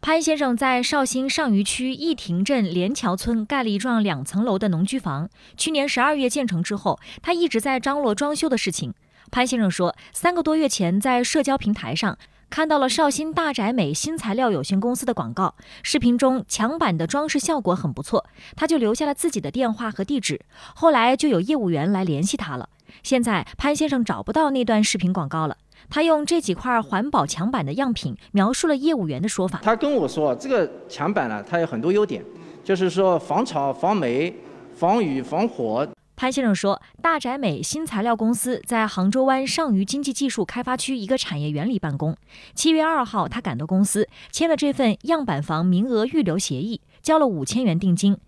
潘先生在绍兴上虞区义亭镇连桥村盖了一幢两层楼的农居房，去年十二月建成之后，他一直在张罗装修的事情。潘先生说，三个多月前在社交平台上看到了绍兴大宅美新材料有限公司的广告，视频中墙板的装饰效果很不错，他就留下了自己的电话和地址。后来就有业务员来联系他了。现在潘先生找不到那段视频广告了。他用这几块环保墙板的样品描述了业务员的说法。他跟我说，这个墙板呢，它有很多优点，就是说防潮、防霉、防雨、防火。潘先生说，大宅美新材料公司在杭州湾上虞经济技术开发区一个产业园里办公。七月二号，他赶到公司，签了这份样板房名额预留协议，交了五千元定金。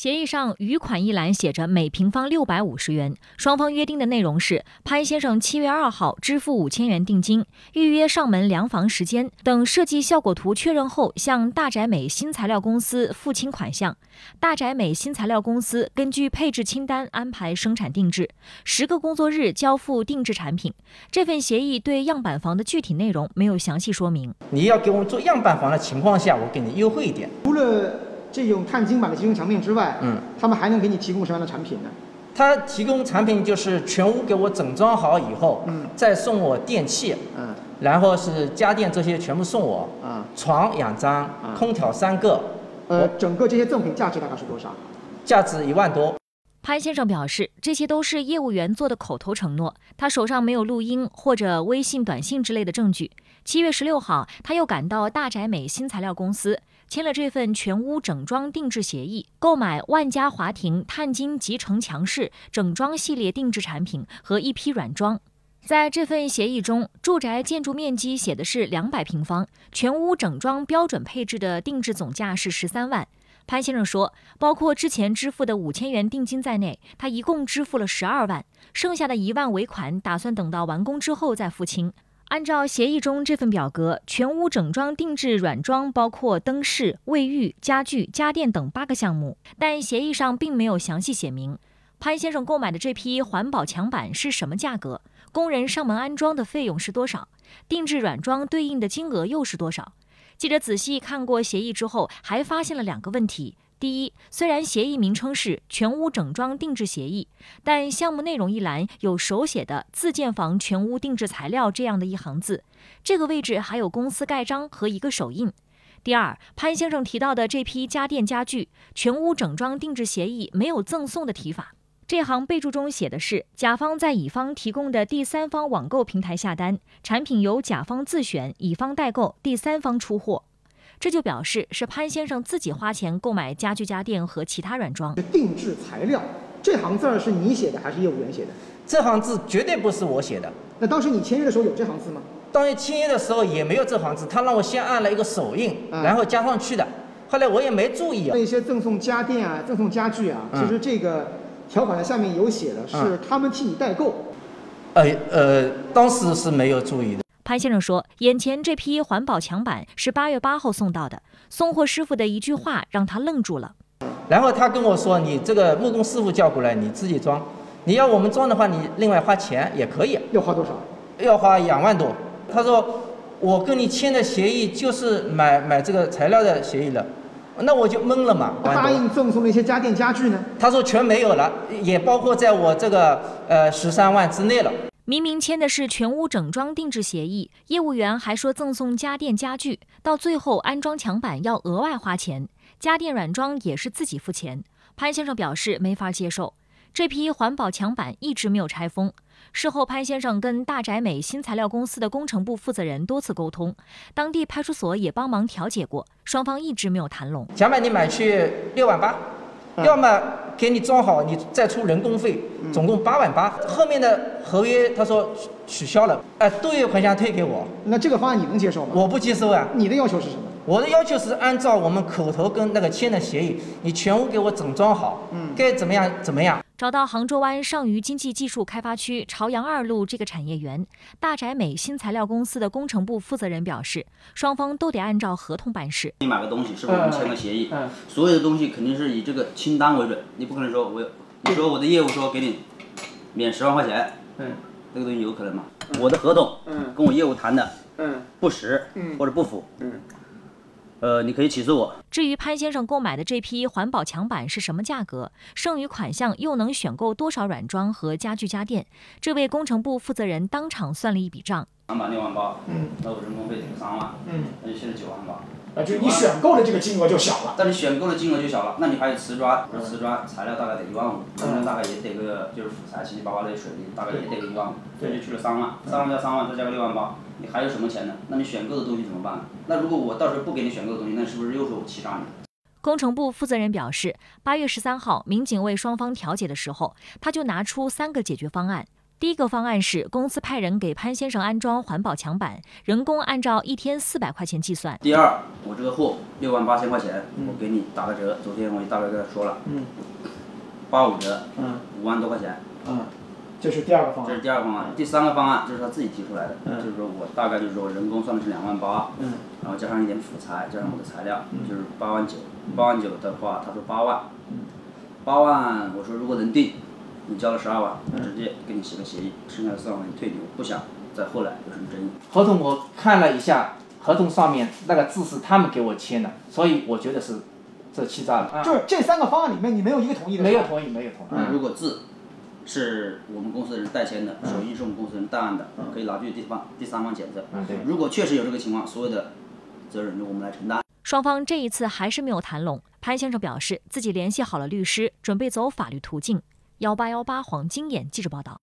协议上余款一栏写着每平方六百五十元，双方约定的内容是潘先生七月二号支付五千元定金，预约上门量房时间，等设计效果图确认后向大宅美新材料公司付清款项。大宅美新材料公司根据配置清单安排生产定制，十个工作日交付定制产品。这份协议对样板房的具体内容没有详细说明。你要给我们做样板房的情况下，我给你优惠一点。除了这种碳晶板的集成墙面之外，嗯，他们还能给你提供什么样的产品呢？他提供产品就是全屋给我整装好以后，嗯，再送我电器，嗯，然后是家电这些全部送我，啊，床两张，空调三个，呃，整个这些赠品价值大概是多少？价值一万多。潘先生表示，这些都是业务员做的口头承诺，他手上没有录音或者微信短信之类的证据。七月十六号，他又赶到大宅美新材料公司。签了这份全屋整装定制协议，购买万家华庭碳晶集成墙饰整装系列定制产品和一批软装。在这份协议中，住宅建筑面积写的是两百平方，全屋整装标准配置的定制总价是十三万。潘先生说，包括之前支付的五千元定金在内，他一共支付了十二万，剩下的一万尾款打算等到完工之后再付清。按照协议中这份表格，全屋整装定制软装包括灯饰、卫浴、家具、家电等八个项目，但协议上并没有详细写明潘先生购买的这批环保墙板是什么价格，工人上门安装的费用是多少，定制软装对应的金额又是多少。记者仔细看过协议之后，还发现了两个问题。第一，虽然协议名称是全屋整装定制协议，但项目内容一栏有手写的“自建房全屋定制材料”这样的一行字，这个位置还有公司盖章和一个手印。第二，潘先生提到的这批家电家具全屋整装定制协议没有赠送的提法，这行备注中写的是甲方在乙方提供的第三方网购平台下单，产品由甲方自选，乙方代购，第三方出货。这就表示是潘先生自己花钱购买家具家电和其他软装。定制材料这行字儿是你写的还是业务员写的？这行字绝对不是我写的。那当时你签约的时候有这行字吗？当时签约的时候也没有这行字，他让我先按了一个手印，然后加上去的。后来我也没注意啊。那些赠送家电啊、赠送家具啊，其实这个条款的下面有写的，是他们替你代购。呃呃，当时是没有注意的。潘先生说：“眼前这批环保墙板是八月八号送到的，送货师傅的一句话让他愣住了。然后他跟我说：‘你这个木工师傅叫过来，你自己装。你要我们装的话，你另外花钱也可以。要花多少？要花两万多。’他说：‘我跟你签的协议就是买买这个材料的协议了。’那我就懵了嘛。答应赠送那些家电家具呢？他说全没有了，也包括在我这个呃十三万之内了。”明明签的是全屋整装定制协议，业务员还说赠送家电家具，到最后安装墙板要额外花钱，家电软装也是自己付钱。潘先生表示没法接受，这批环保墙板一直没有拆封。事后，潘先生跟大宅美新材料公司的工程部负责人多次沟通，当地派出所也帮忙调解过，双方一直没有谈拢。墙板你买去六万八，要么。给你装好，你再出人工费，总共八万八。后面的合约他说取消了，哎，多余款项退给我。那这个方案你能接受吗？我不接受啊。你的要求是什么？我的要求是按照我们口头跟那个签的协议，你全屋给我整装好，嗯，该怎么样怎么样。找到杭州湾上虞经济技术开发区朝阳二路这个产业园，大宅美新材料公司的工程部负责人表示，双方都得按照合同办事。你买个东西，是不是我们签个协议？嗯，所有的东西肯定是以这个清单为准，你不可能说我，你说我的业务说给你免十万块钱，嗯，这个东西有可能吗？我的合同，嗯，跟我业务谈的，嗯，不实，嗯，或者不符，嗯，呃，你可以起诉我。至于潘先生购买的这批环保墙板是什么价格，剩余款项又能选购多少软装和家具家电，这位工程部负责人当场算了一笔账。墙板六万八，嗯，那我人工费是三万，嗯，那就现在九万八。啊，就你选购的这个金额就小了。但你选购的金额就小了，那你还有瓷砖，瓷砖材料大概得一万五，那大概也得个就是辅材七七八八的水泥，大概也得个一万五，这就去了三万，三万加三万再加个六万八，你还有什么钱呢？那你选购的东西怎么办呢？那如果我到时候不给你选购的东西，那是不是又是我欺诈你？工程部负责人表示，八月十三号，民警为双方调解的时候，他就拿出三个解决方案。第一个方案是公司派人给潘先生安装环保墙板，人工按照一天四百块钱计算。第二，我这个货六万八千块钱，我给你打个折。昨天我大概跟他说了，嗯，八五折，嗯，五万多块钱，嗯，这是第二个方案。这是第二个方案。第三个方案就是他自己提出来的，就是说我大概就是说人工算的是两万八，嗯，然后加上一点辅材，加上我的材料，就是八万九。八万九的话，他说八万，八万，我说如果能定。你交了十二万，他直接给你写个协议，剩下的四万你退给我，不想再后来有什么争议。合同我看了一下，合同上面那个字是他们给我签的，所以我觉得是这欺诈了。就是这三个方案里面，你没有一个同意的。没有同意，没有同意。如果字是我们公司的人代签的，手印是我们公司人代案的，可以拿去第方第三方检测。嗯，对。如果确实有这个情况，所有的责任由我们来承担。双方这一次还是没有谈拢。潘先生表示自己联系好了律师，准备走法律途径。幺八幺八黄金眼记者报道。